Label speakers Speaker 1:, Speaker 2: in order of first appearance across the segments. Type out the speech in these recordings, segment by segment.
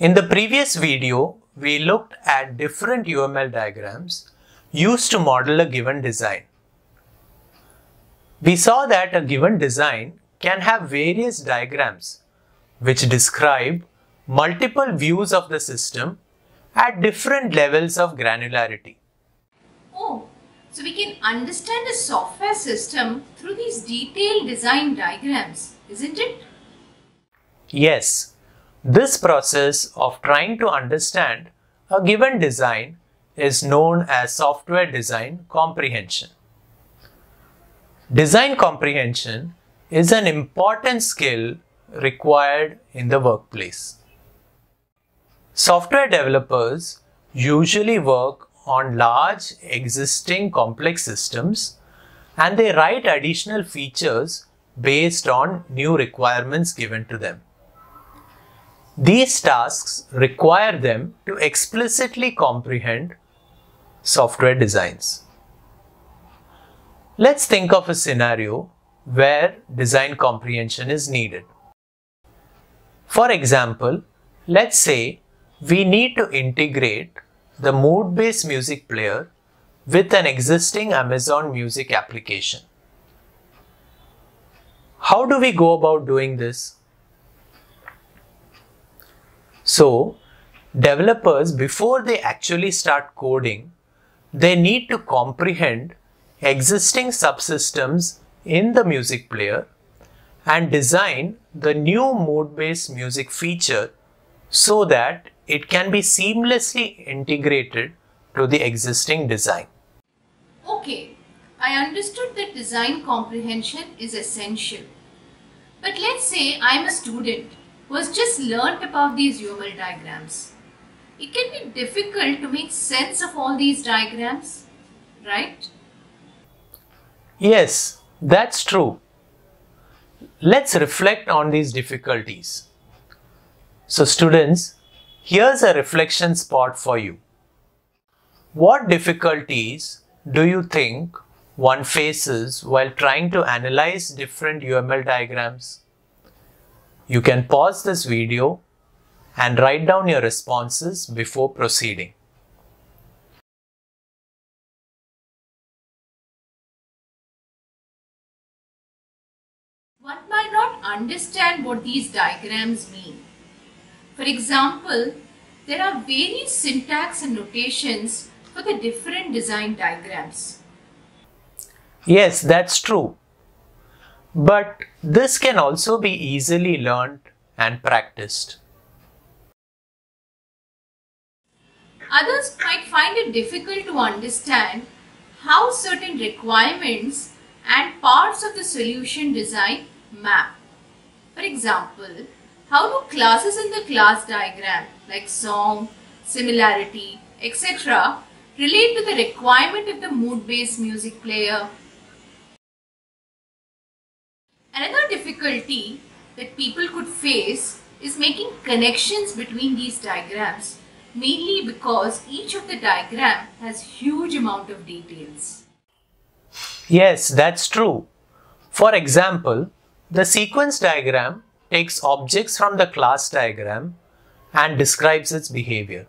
Speaker 1: In the previous video, we looked at different UML diagrams used to model a given design. We saw that a given design can have various diagrams which describe multiple views of the system at different levels of granularity.
Speaker 2: Oh, so we can understand a software system through these detailed design diagrams, isn't it?
Speaker 1: Yes, this process of trying to understand a given design is known as software design comprehension. Design comprehension is an important skill required in the workplace. Software developers usually work on large existing complex systems and they write additional features based on new requirements given to them. These tasks require them to explicitly comprehend software designs. Let's think of a scenario where design comprehension is needed. For example, let's say we need to integrate the mood-based music player with an existing Amazon Music application. How do we go about doing this? So, developers, before they actually start coding, they need to comprehend existing subsystems in the music player and design the new mood-based music feature so that it can be seamlessly integrated to the existing design.
Speaker 2: Okay, I understood that design comprehension is essential. But let's say I'm a student who has just learnt about these UML diagrams. It can be difficult to make sense of all these diagrams, right?
Speaker 1: Yes, that's true. Let's reflect on these difficulties. So students, here's a reflection spot for you. What difficulties do you think one faces while trying to analyze different UML diagrams? You can pause this video and write down your responses before proceeding.
Speaker 2: One might not understand what these diagrams mean. For example, there are various syntax and notations for the different design diagrams.
Speaker 1: Yes, that's true. But this can also be easily learned and practiced.
Speaker 2: Others might find it difficult to understand how certain requirements and parts of the solution design map. For example, how do classes in the class diagram like song, similarity, etc. relate to the requirement of the mood-based music player? Another difficulty that people could face is making connections between these diagrams mainly because each of the diagram has huge amount of details.
Speaker 1: Yes, that's true. For example, the sequence diagram takes objects from the class diagram and describes its behavior.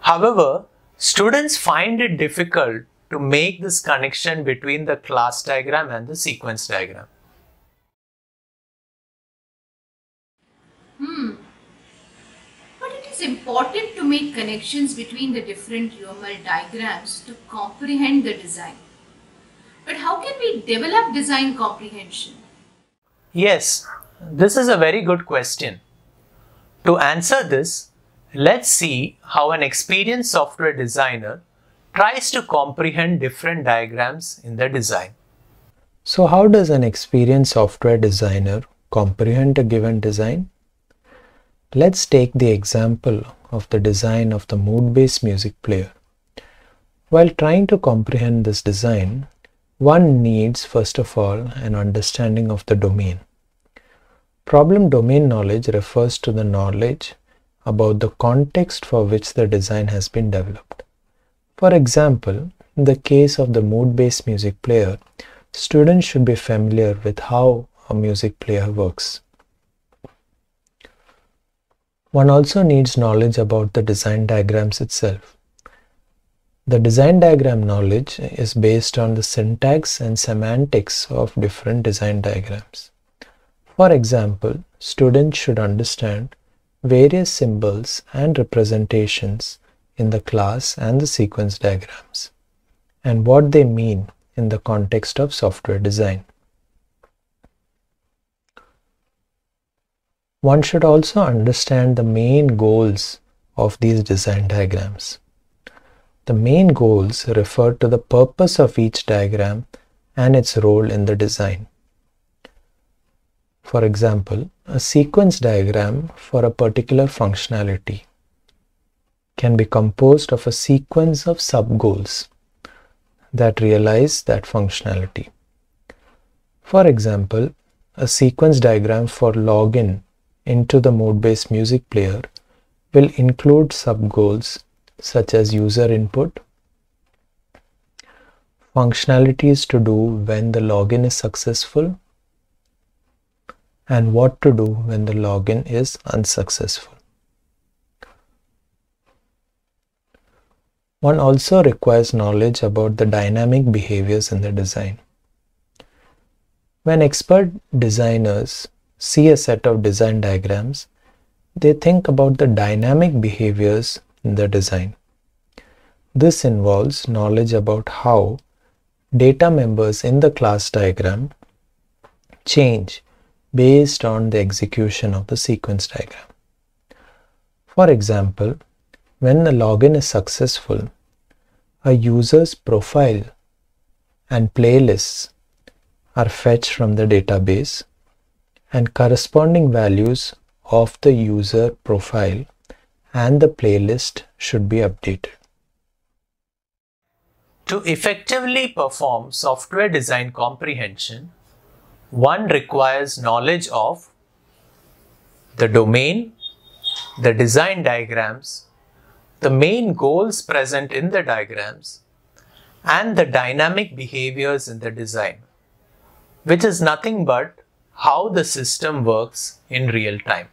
Speaker 1: However, students find it difficult to make this connection between the class diagram and the sequence diagram.
Speaker 2: Hmm. But it is important to make connections between the different UML diagrams to comprehend the design. But how can we develop design comprehension?
Speaker 1: Yes, this is a very good question. To answer this, let's see how an experienced software designer tries to comprehend different diagrams in the design.
Speaker 3: So how does an experienced software designer comprehend a given design? Let's take the example of the design of the mood-based music player. While trying to comprehend this design, one needs first of all an understanding of the domain. Problem domain knowledge refers to the knowledge about the context for which the design has been developed. For example, in the case of the mood-based music player, students should be familiar with how a music player works. One also needs knowledge about the design diagrams itself. The design diagram knowledge is based on the syntax and semantics of different design diagrams. For example, students should understand various symbols and representations in the class and the sequence diagrams and what they mean in the context of software design. One should also understand the main goals of these design diagrams. The main goals refer to the purpose of each diagram and its role in the design. For example, a sequence diagram for a particular functionality can be composed of a sequence of sub-goals that realize that functionality. For example, a sequence diagram for login into the mood-based music player will include sub-goals such as user input, functionalities to do when the login is successful, and what to do when the login is unsuccessful. One also requires knowledge about the dynamic behaviors in the design. When expert designers see a set of design diagrams, they think about the dynamic behaviors in the design. This involves knowledge about how data members in the class diagram change based on the execution of the sequence diagram. For example, when the login is successful, a user's profile and playlists are fetched from the database and corresponding values of the user profile and the playlist should be updated.
Speaker 1: To effectively perform software design comprehension, one requires knowledge of the domain, the design diagrams, the main goals present in the diagrams, and the dynamic behaviors in the design, which is nothing but how the system works in real time.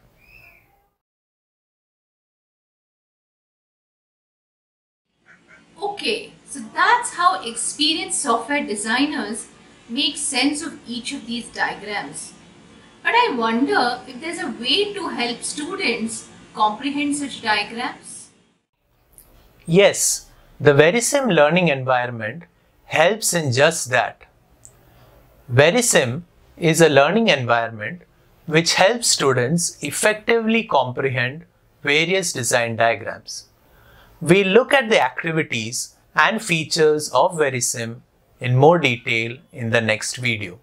Speaker 2: Okay, so that's how experienced software designers make sense of each of these diagrams. But I wonder if there's a way to help students comprehend such diagrams.
Speaker 1: Yes, the Verisim learning environment helps in just that. Verisim is a learning environment which helps students effectively comprehend various design diagrams. We'll look at the activities and features of Verisim in more detail in the next video.